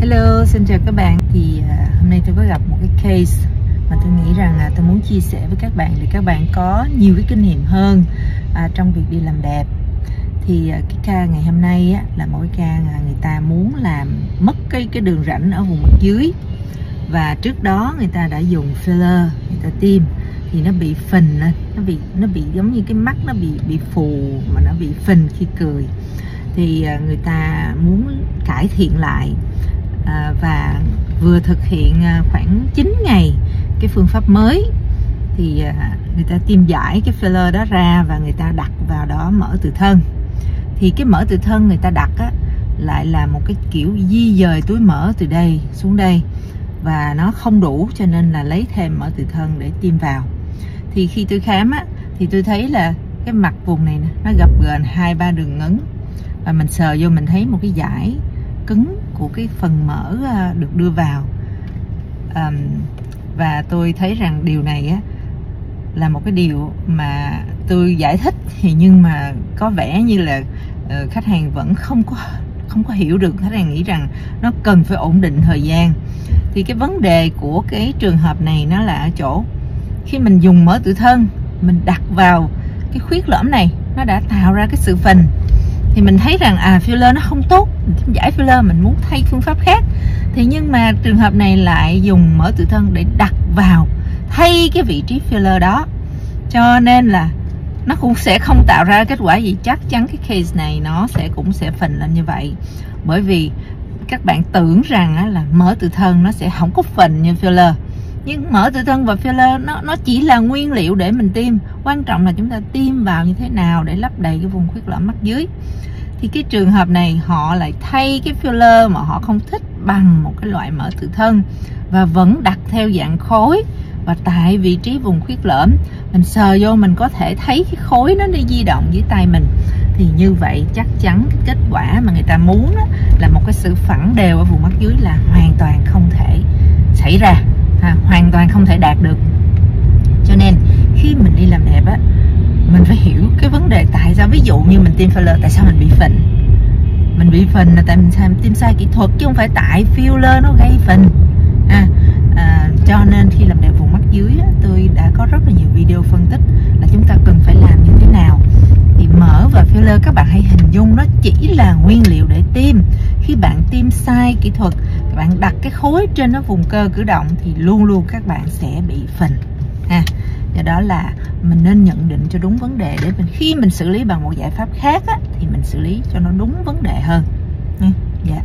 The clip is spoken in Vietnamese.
Hello, xin chào các bạn. Thì uh, hôm nay tôi có gặp một cái case mà tôi nghĩ rằng là tôi muốn chia sẻ với các bạn để các bạn có nhiều cái kinh nghiệm hơn uh, trong việc đi làm đẹp. Thì uh, cái ca ngày hôm nay á, là một cái ca người ta muốn làm mất cái cái đường rãnh ở vùng mặt dưới và trước đó người ta đã dùng filler người ta tiêm thì nó bị phình nó bị nó bị giống như cái mắt nó bị bị phù mà nó bị phình khi cười thì người ta muốn cải thiện lại à, và vừa thực hiện à, khoảng 9 ngày cái phương pháp mới thì à, người ta tiêm giải cái filler đó ra và người ta đặt vào đó mỡ từ thân. Thì cái mỡ từ thân người ta đặt á, lại là một cái kiểu di dời túi mỡ từ đây xuống đây và nó không đủ cho nên là lấy thêm mỡ từ thân để tiêm vào. Thì khi tôi khám á thì tôi thấy là cái mặt vùng này nó gập gần hai ba đường ngấn và mình sờ vô mình thấy một cái giải cứng của cái phần mỡ à, được đưa vào. Um, và tôi thấy rằng điều này á là một cái điều mà tôi giải thích thì nhưng mà có vẻ như là uh, khách hàng vẫn không có không có hiểu được. Khách hàng nghĩ rằng nó cần phải ổn định thời gian. Thì cái vấn đề của cái trường hợp này nó là ở chỗ khi mình dùng mỡ tự thân mình đặt vào cái khuyết lõm này nó đã tạo ra cái sự phình thì mình thấy rằng à filler nó không tốt, mình giải filler, mình muốn thay phương pháp khác. Thì nhưng mà trường hợp này lại dùng mỡ tự thân để đặt vào, thay cái vị trí filler đó. Cho nên là nó cũng sẽ không tạo ra kết quả gì, chắc chắn cái case này nó sẽ cũng sẽ phình lên như vậy. Bởi vì các bạn tưởng rằng là mỡ tự thân nó sẽ không có phình như filler nhưng mỡ tự thân và filler nó nó chỉ là nguyên liệu để mình tiêm. Quan trọng là chúng ta tiêm vào như thế nào để lấp đầy cái vùng khuyết lõm mắt dưới. Thì cái trường hợp này họ lại thay cái filler mà họ không thích bằng một cái loại mỡ tự thân và vẫn đặt theo dạng khối và tại vị trí vùng khuyết lõm mình sờ vô mình có thể thấy cái khối nó đi di động dưới tay mình. Thì như vậy chắc chắn cái kết quả mà người ta muốn đó, là một cái sự phẳng đều ở vùng mắt dưới là hoàn toàn không thể xảy ra ha, hoàn toàn không thể đạt được. Cho nên khi mình đi làm đẹp á mình phải hiểu cái vấn đề tại sao ví dụ như mình tiêm filler tại sao mình bị phình? Mình bị phình là tại mình sai tiêm sai kỹ thuật chứ không phải tại filler nó gây phình. À, à, cho nên khi làm đẹp vùng mắt dưới á, tôi đã có rất là nhiều video phân tích là chúng ta cần phải làm như thế nào. Thì mỡ và filler các bạn hãy hình dung nó chỉ là nguyên liệu để tiêm. Khi bạn tiêm sai kỹ thuật bạn đặt cái khối trên nó vùng cơ cử động thì luôn luôn các bạn sẽ bị phình ha. Do đó là mình nên nhận định cho đúng vấn đề để mình khi mình xử lý bằng một giải pháp khác á, thì mình xử lý cho nó đúng vấn đề hơn. Nha dạ.